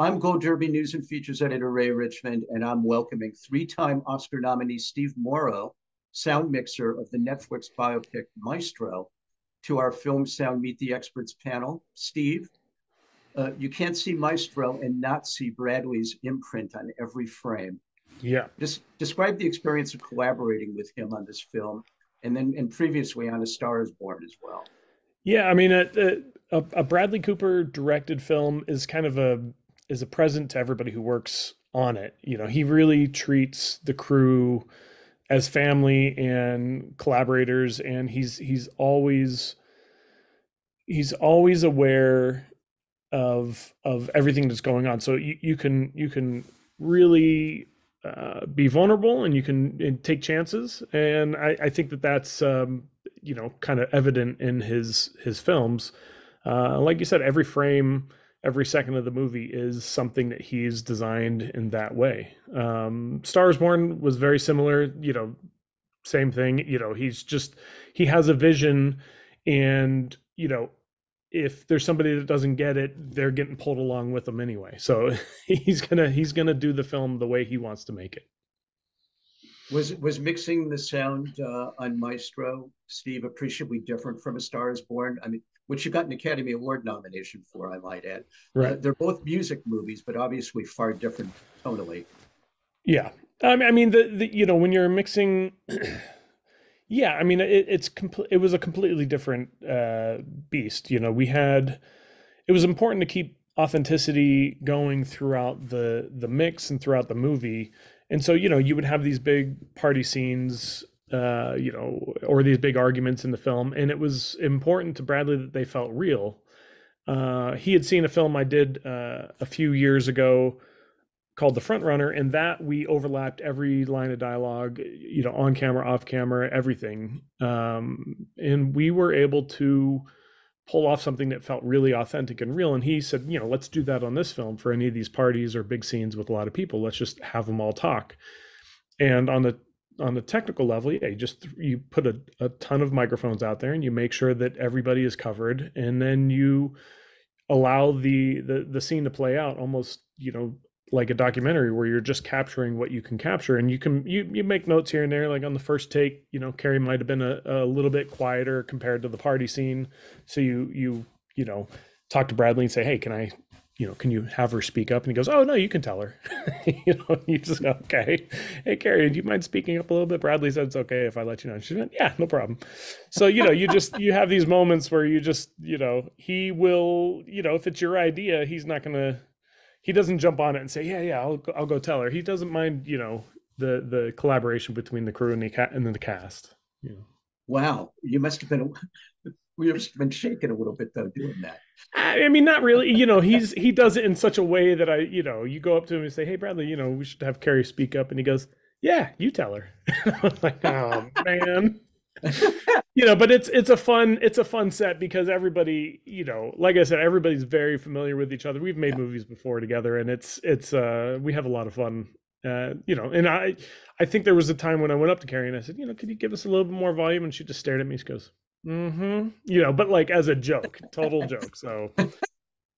I'm Gold Derby News and Features Editor Ray Richmond, and I'm welcoming three time Oscar nominee Steve Morrow, sound mixer of the Netflix biopic Maestro, to our Film Sound Meet the Experts panel. Steve, uh, you can't see Maestro and not see Bradley's imprint on every frame. Yeah. Just describe the experience of collaborating with him on this film, and then and previously on A Star Is Born as well. Yeah, I mean, a, a, a Bradley Cooper directed film is kind of a is a present to everybody who works on it. You know, he really treats the crew as family and collaborators, and he's he's always he's always aware of of everything that's going on. So you, you can you can really uh, be vulnerable and you can and take chances, and I, I think that that's um, you know kind of evident in his his films. Uh, like you said, every frame every second of the movie is something that he's designed in that way. Um, Stars Born was very similar, you know, same thing. You know, he's just he has a vision, and you know, if there's somebody that doesn't get it, they're getting pulled along with him anyway. So he's gonna he's gonna do the film the way he wants to make it. Was was mixing the sound uh, on Maestro, Steve, appreciably different from A Star Is Born? I mean, which you got an Academy Award nomination for, I might add. Uh, right. Uh, they're both music movies, but obviously far different tonally. Yeah, I mean, I mean the, the you know when you're mixing. yeah, I mean it, it's complete. It was a completely different uh, beast. You know, we had. It was important to keep authenticity going throughout the the mix and throughout the movie and so you know you would have these big party scenes uh, you know, or these big arguments in the film. And it was important to Bradley that they felt real. Uh, he had seen a film I did uh, a few years ago called The Front Runner, and that we overlapped every line of dialogue, you know, on camera, off camera, everything. Um, and we were able to pull off something that felt really authentic and real. And he said, you know, let's do that on this film for any of these parties or big scenes with a lot of people. Let's just have them all talk. And on the on the technical level, yeah, you just you put a, a ton of microphones out there and you make sure that everybody is covered, and then you allow the the the scene to play out almost you know like a documentary where you're just capturing what you can capture and you can you you make notes here and there like on the first take you know carey might have been a, a little bit quieter compared to the party scene so you you you know talk to bradley and say hey can i you know, can you have her speak up? And he goes, oh no, you can tell her. you know, you just go, okay. Hey, Carey, do you mind speaking up a little bit? Bradley said it's okay if I let you know. She went, yeah, no problem. So you know, you just you have these moments where you just you know he will you know if it's your idea, he's not gonna he doesn't jump on it and say, yeah, yeah, I'll I'll go tell her. He doesn't mind you know the the collaboration between the crew and the cat and then the cast. You know. Wow, you must have been we've been shaking a little bit though doing that. I mean, not really. You know, he's he does it in such a way that I, you know, you go up to him and say, "Hey, Bradley, you know, we should have Carey speak up," and he goes, "Yeah, you tell her." I was like, "Oh man." you know, but it's it's a fun it's a fun set because everybody, you know, like I said, everybody's very familiar with each other. We've made yeah. movies before together, and it's it's uh we have a lot of fun uh, you know, and I, I think there was a time when I went up to Carey and I said, you know, could you give us a little bit more volume? And she just stared at me. She goes, mm-hmm you know but like as a joke total joke so um,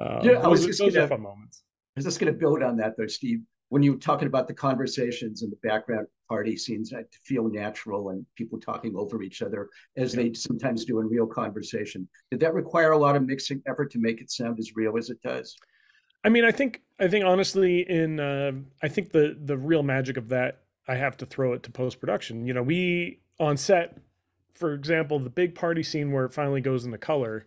yeah, I was those, those gonna, are fun moments i was just going to build on that though steve when you were talking about the conversations and the background party scenes I feel natural and people talking over each other as yeah. they sometimes do in real conversation. Did that require a lot of mixing effort to make it sound as real as it does? I mean i think i think honestly in uh, i think the the real magic of that i have to throw it to post production you know we on set for example, the big party scene where it finally goes into color,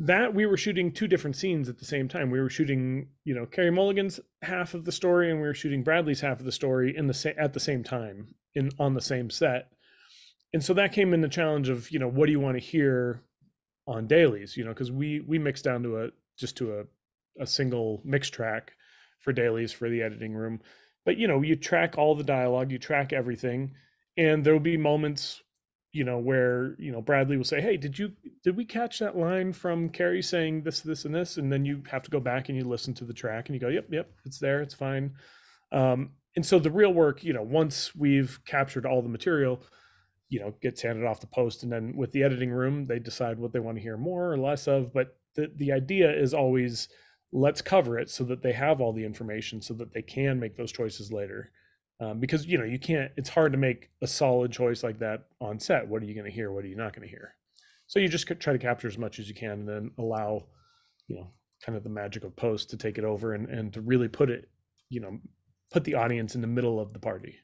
that we were shooting two different scenes at the same time. We were shooting, you know, Carey Mulligan's half of the story, and we were shooting Bradley's half of the story in the sa- at the same time in on the same set. And so that came in the challenge of, you know, what do you want to hear on dailies? You know, because we we mixed down to a just to a a single mix track for dailies for the editing room. But you know, you track all the dialogue, you track everything, and there will be moments you know where you know bradley will say hey did you did we catch that line from carey saying this this and this? And then you have to go back and you listen to the track and you go yep yep it's there it's fine. Um, and so the real work you know once we've captured all the material you know gets handed off the post and then with the editing room they decide what they want to hear more or less of but the, the idea is always let's cover it so that they have all the information so that they can make those choices later um, because you know you can't it's hard to make a solid choice like that on set. What are you going to hear? What are you not going to hear? So you just try to capture as much as you can and then allow you know kind of the magic of post to take it over and, and to really put it you know put the audience in the middle of the party.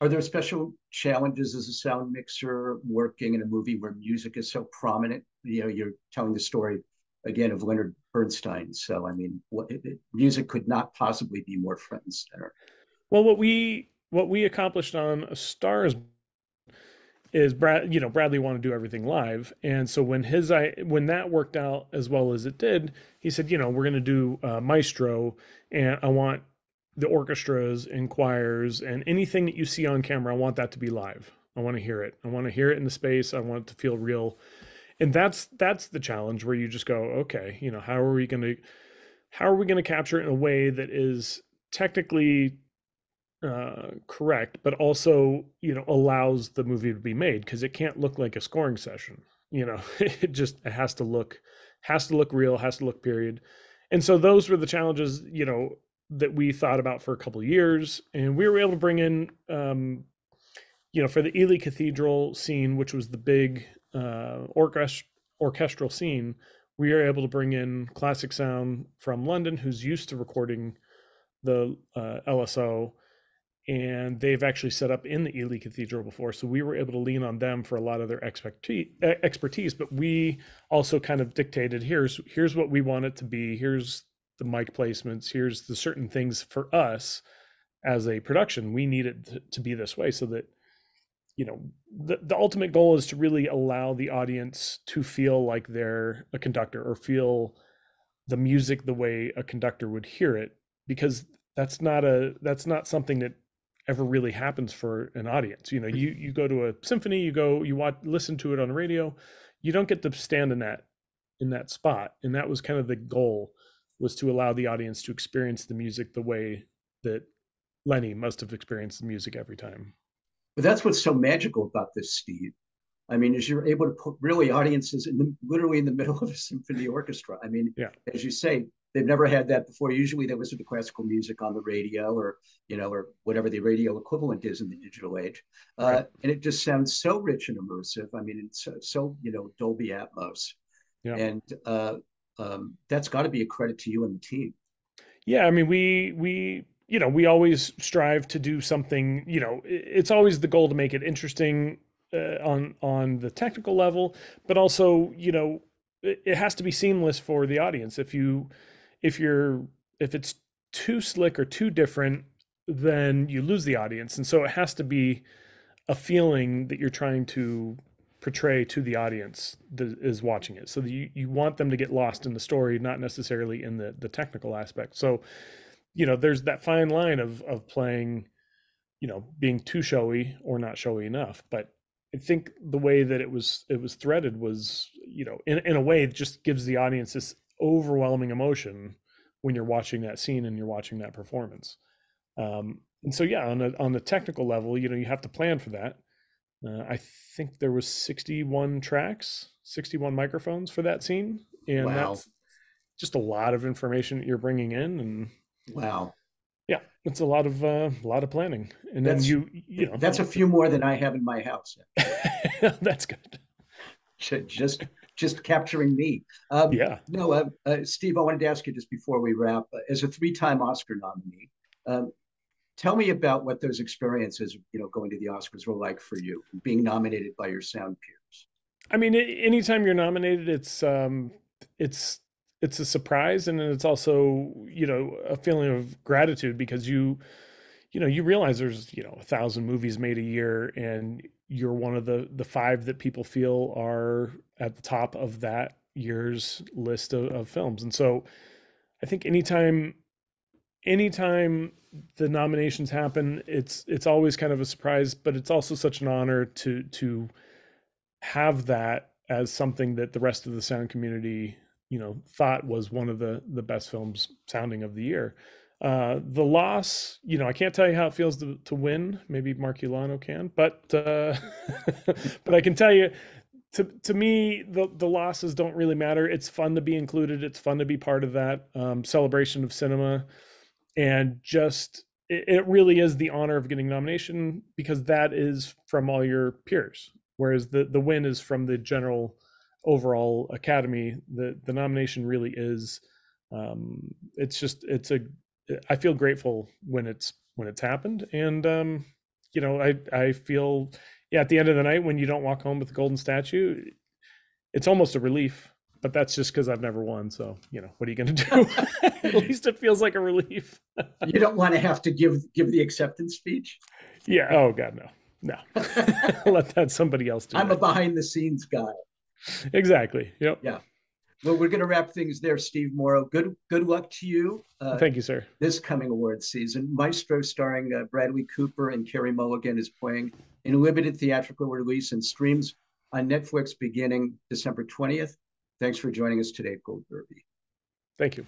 Are there special challenges as a sound mixer working in a movie where music is so prominent? You know you're telling the story again of leonard bernstein. So i mean what it, music could not possibly be more front and center well, what we what we accomplished on A Stars is Brad, you know, Bradley wanted to do everything live, and so when his I when that worked out as well as it did, he said, you know, we're going to do uh, Maestro, and I want the orchestras and choirs and anything that you see on camera, I want that to be live. I want to hear it. I want to hear it in the space. I want it to feel real, and that's that's the challenge where you just go, okay, you know, how are we going to how are we going to capture it in a way that is technically uh, correct, but also you know allows the movie to be made because it can't look like a scoring session. You know, it just it has to look has to look real, has to look period. And so those were the challenges you know that we thought about for a couple years, and we were able to bring in um, you know for the Ely Cathedral scene, which was the big uh, orchest- orchestral scene. We are able to bring in classic sound from London, who's used to recording the uh, LSO and they've actually set up in the Ely Cathedral before. So we were able to lean on them for a lot of their expertise. But we also kind of dictated here's here's what we want it to be. Here's the mic placements. Here's the certain things for us as a production. We need it to, be this way so that you know the, the ultimate goal is to really allow the audience to feel like they're a conductor or feel the music the way a conductor would hear it because that's not a that's not something that ever really happens for an audience. You know, mm-hmm. you you go to a symphony, you go you watch listen to it on radio, you don't get to stand in that in that spot. And that was kind of the goal was to allow the audience to experience the music the way that Lenny must have experienced the music every time. But that's what's so magical about this, Steve. I mean, is you're able to put really audiences in the literally in the middle of a symphony orchestra. I mean, yeah. as you say, they've never had that before. Usually they listen to classical music on the radio or, you know, or whatever the radio equivalent is in the digital age. Uh, right. And it just sounds so rich and immersive. I mean, it's so, so you know, Dolby Atmos. Yeah. And uh, um, that's got to be a credit to you and the team. Yeah. I mean, we, we, you know, we always strive to do something, you know, it's always the goal to make it interesting uh, on, on the technical level, but also, you know, it has to be seamless for the audience. If you, if you're if it's too slick or too different then you lose the audience and so it has to be a feeling that you're trying to portray to the audience that is watching it. So you, you want them to get lost in the story not necessarily in the the technical aspect. So you know there's that fine line of of playing you know being too showy or not showy enough. But i think the way that it was it was threaded was you know in, in a way just gives the audience this overwhelming emotion when you're watching that scene and you're watching that performance. Um, and so, yeah, on a on the technical level, you know, you have to plan for that. Uh, I think there was 61 tracks, 61 microphones for that scene, and wow. that's just a lot of information that you're bringing in. And wow, yeah, it's a lot of uh, a lot of planning. And that's, then you, you know, that's a few more than I have in my house. that's good. Just just capturing me. Um, yeah. No, uh, uh, Steve, I wanted to ask you just before we wrap, uh, as a three-time Oscar nominee, um, tell me about what those experiences, you know, going to the Oscars were like for you, being nominated by your sound peers. I mean, anytime you're nominated, it's um, it's it's a surprise, and it's also you know a feeling of gratitude because you you know you realize there's you know a thousand movies made a year and you're one of the the five that people feel are at the top of that year's list of, of films. And so i think anytime anytime the nominations happen it's it's always kind of a surprise but it's also such an honor to to have that as something that the rest of the sound community you know thought was one of the the best films sounding of the year uh, the loss, you know, I can't tell you how it feels to, to win. Maybe Mark Ulano can, but uh, but I can tell you to to me the the losses don't really matter. It's fun to be included. It's fun to be part of that um, celebration of cinema, and just it, it really is the honor of getting nomination because that is from all your peers, whereas the the win is from the general overall academy. The the nomination really is. Um, it's just it's a. I feel grateful when it's when it's happened, and um, you know I I feel yeah, at the end of the night when you don't walk home with the golden statue, it's almost a relief. But that's just because I've never won. So you know, what are you going to do? at least it feels like a relief. you don't want to have to give give the acceptance speech. Yeah. Oh God, no, no. Let that somebody else do. I'm it. a behind the scenes guy. Exactly. Yep. Yeah. Well, we're going to wrap things there, Steve Morrow. Good good luck to you. Uh, Thank you, sir. This coming awards season, Maestro, starring uh, Bradley Cooper and Carey Mulligan, is playing in limited theatrical release and streams on Netflix beginning December 20th. Thanks for joining us today, Gold Derby. Thank you.